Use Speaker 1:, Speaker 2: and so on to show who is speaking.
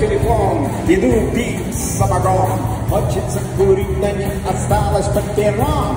Speaker 1: телефон, иду пить сапогом. Хочется курить, да не осталось под пером.